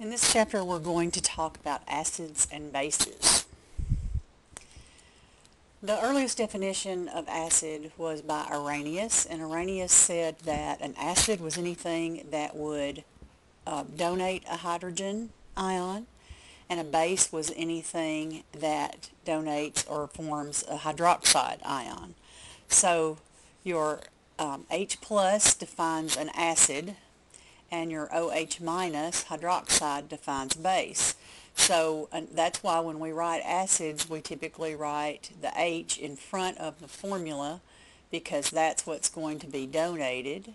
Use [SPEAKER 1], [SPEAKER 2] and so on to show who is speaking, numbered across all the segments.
[SPEAKER 1] In this chapter we're going to talk about acids and bases. The earliest definition of acid was by Arrhenius, and Arrhenius said that an acid was anything that would uh, donate a hydrogen ion, and a base was anything that donates or forms a hydroxide ion. So your um, H plus defines an acid, and your OH minus hydroxide defines base. So that's why when we write acids, we typically write the H in front of the formula because that's what's going to be donated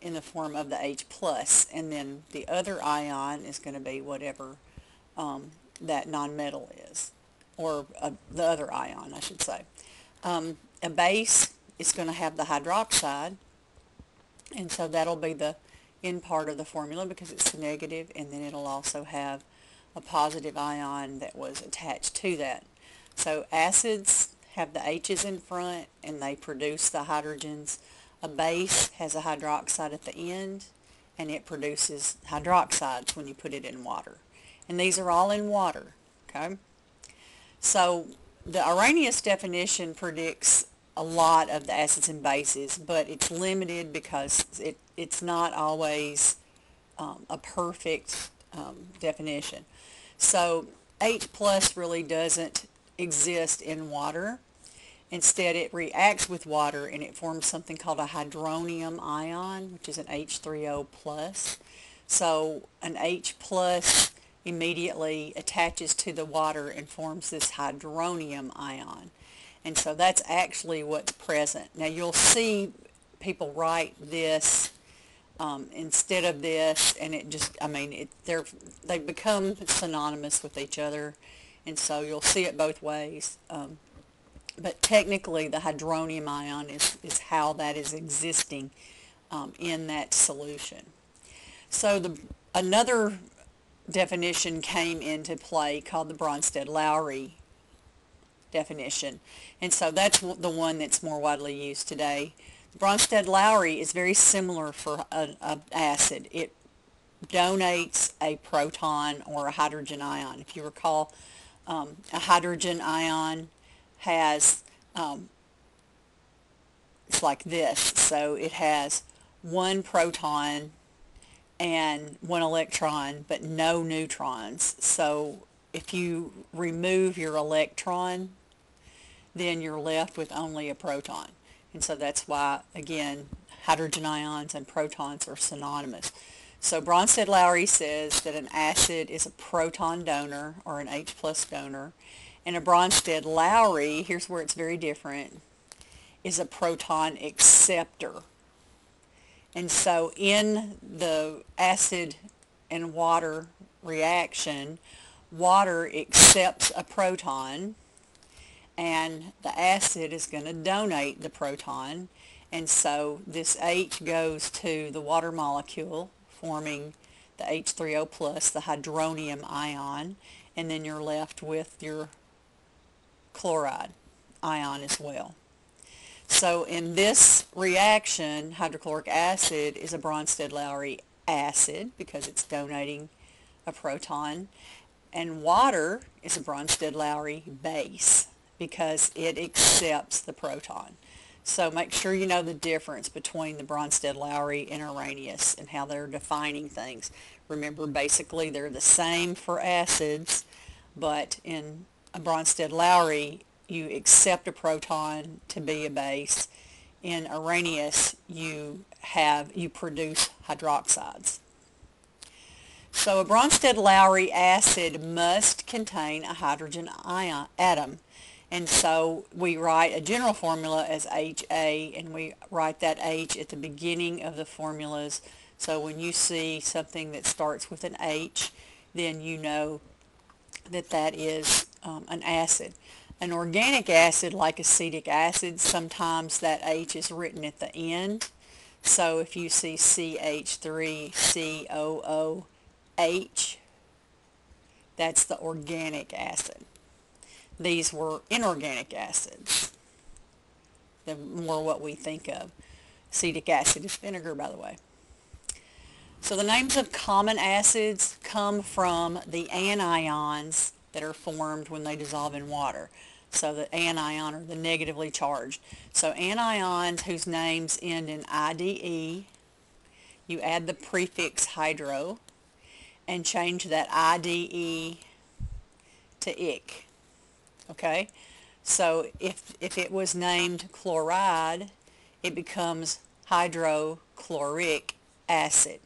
[SPEAKER 1] in the form of the H plus. And then the other ion is going to be whatever um, that nonmetal is, or uh, the other ion, I should say. Um, a base is going to have the hydroxide, and so that'll be the in part of the formula because it's negative, and then it'll also have a positive ion that was attached to that. So acids have the H's in front and they produce the hydrogens. A base has a hydroxide at the end and it produces hydroxides when you put it in water. And these are all in water, okay? So the Arrhenius definition predicts a lot of the acids and bases, but it's limited because it, it's not always um, a perfect um, definition. So H plus really doesn't exist in water. Instead, it reacts with water and it forms something called a hydronium ion, which is an H3O plus. So an H plus immediately attaches to the water and forms this hydronium ion. And so that's actually what's present. Now you'll see people write this um, instead of this, and it just, I mean, it, they're, they become synonymous with each other, and so you'll see it both ways. Um, but technically, the hydronium ion is, is how that is existing um, in that solution. So the another definition came into play called the Bronsted-Lowry definition. And so that's the one that's more widely used today. Bronsted-Lowry is very similar for an acid. It donates a proton or a hydrogen ion. If you recall, um, a hydrogen ion has, um, it's like this. So it has one proton and one electron, but no neutrons. So if you remove your electron then you're left with only a proton. And so that's why, again, hydrogen ions and protons are synonymous. So Bronsted-Lowry says that an acid is a proton donor or an H plus donor. And a Bronsted-Lowry, here's where it's very different, is a proton acceptor. And so in the acid and water reaction, water accepts a proton and the acid is going to donate the proton. And so this H goes to the water molecule forming the H3O plus, the hydronium ion, and then you're left with your chloride ion as well. So in this reaction, hydrochloric acid is a Bronsted-Lowry acid because it's donating a proton, and water is a Bronsted-Lowry base because it accepts the proton. So make sure you know the difference between the Bronsted-Lowry and Arrhenius and how they're defining things. Remember, basically they're the same for acids, but in a Bronsted-Lowry, you accept a proton to be a base. In Arrhenius, you have you produce hydroxides. So a Bronsted-Lowry acid must contain a hydrogen ion atom and so we write a general formula as HA, and we write that H at the beginning of the formulas. So when you see something that starts with an H, then you know that that is um, an acid. An organic acid like acetic acid, sometimes that H is written at the end. So if you see CH3COOH, that's the organic acid these were inorganic acids. They're more what we think of. Acetic acid is vinegar, by the way. So the names of common acids come from the anions that are formed when they dissolve in water. So the anion are the negatively charged. So anions whose names end in IDE, you add the prefix hydro and change that IDE to ic. Okay? So if, if it was named chloride, it becomes hydrochloric acid.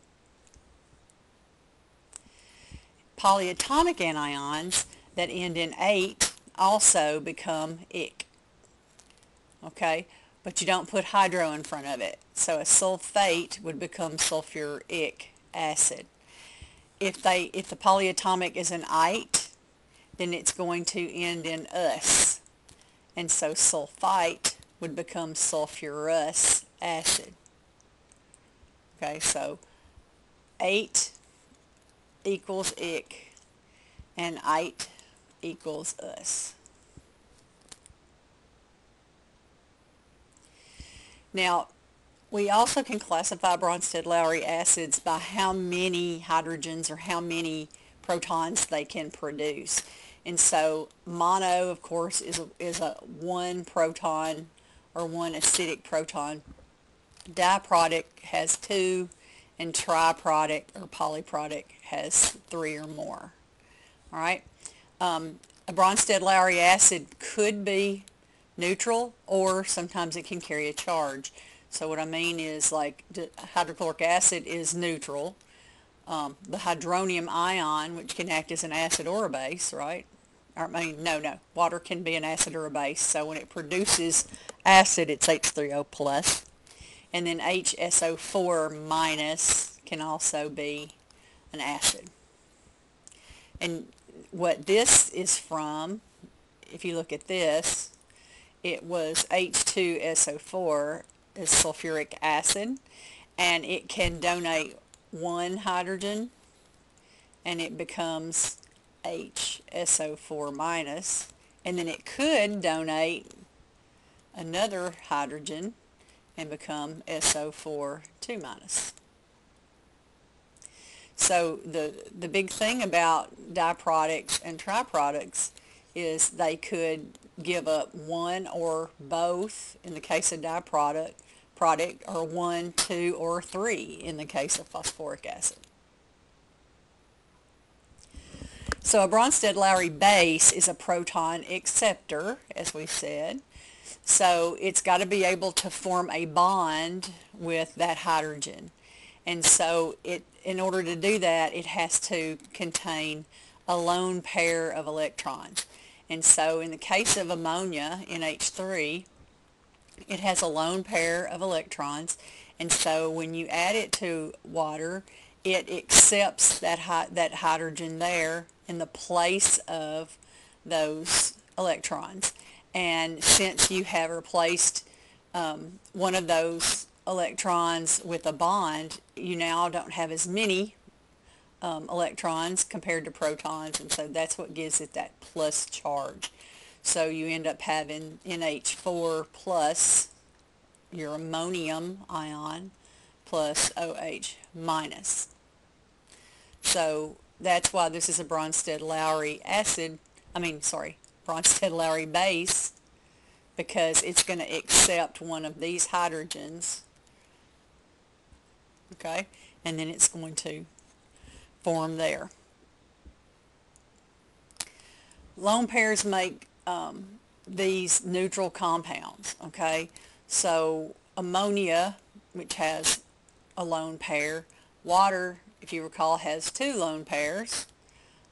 [SPEAKER 1] Polyatomic anions that end in ate also become ic. Okay? But you don't put hydro in front of it. So a sulfate would become sulfuric acid. If they if the polyatomic is an ite, then it's going to end in us. And so sulfite would become sulfurous acid. Okay, so ate equals ic and ite equals us. Now, we also can classify Bronsted-Lowry acids by how many hydrogens or how many protons they can produce. And so mono, of course, is a, is a one proton or one acidic proton. Diprotic has two, and triprotic or polyprotic has three or more. All right. Um, a Bronsted-Lowry acid could be neutral or sometimes it can carry a charge. So what I mean is like hydrochloric acid is neutral. Um, the hydronium ion, which can act as an acid or a base, right? I mean, no, no. Water can be an acid or a base. So when it produces acid, it's H3O+. plus, And then HSO4 minus can also be an acid. And what this is from, if you look at this, it was H2SO4 is sulfuric acid and it can donate one hydrogen and it becomes HSO4 minus and then it could donate another hydrogen and become SO4 2 minus. So the, the big thing about diprotics and triprotics is they could give up one or both in the case of diprotic product or one, two, or three in the case of phosphoric acid. So a Bronsted-Lowry base is a proton acceptor, as we said. So it's got to be able to form a bond with that hydrogen. And so it, in order to do that, it has to contain a lone pair of electrons. And so in the case of ammonia, NH3, it has a lone pair of electrons. And so when you add it to water, it accepts that, that hydrogen there in the place of those electrons. And since you have replaced um, one of those electrons with a bond, you now don't have as many um, electrons compared to protons, and so that's what gives it that plus charge. So you end up having NH4 plus your ammonium ion plus OH minus. So that's why this is a Bronsted-Lowry acid, I mean, sorry, Bronsted-Lowry base, because it's going to accept one of these hydrogens okay? And then it's going to form there. Lone pairs make um, these neutral compounds, okay? So ammonia, which has a lone pair, water, if you recall, has two lone pairs,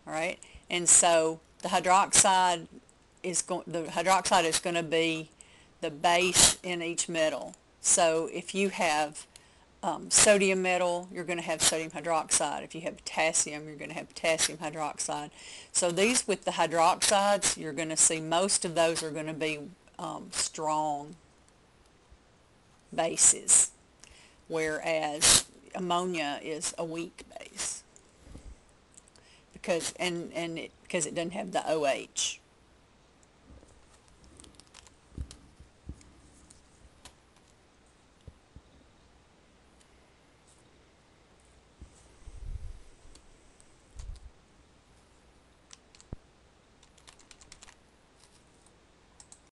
[SPEAKER 1] all right? And so the hydroxide is going, the hydroxide is going to be the base in each metal. So if you have um, sodium metal, you're going to have sodium hydroxide. If you have potassium, you're going to have potassium hydroxide. So these with the hydroxides, you're going to see most of those are going to be um, strong bases, whereas ammonia is a weak base because and and it because it doesn't have the OH.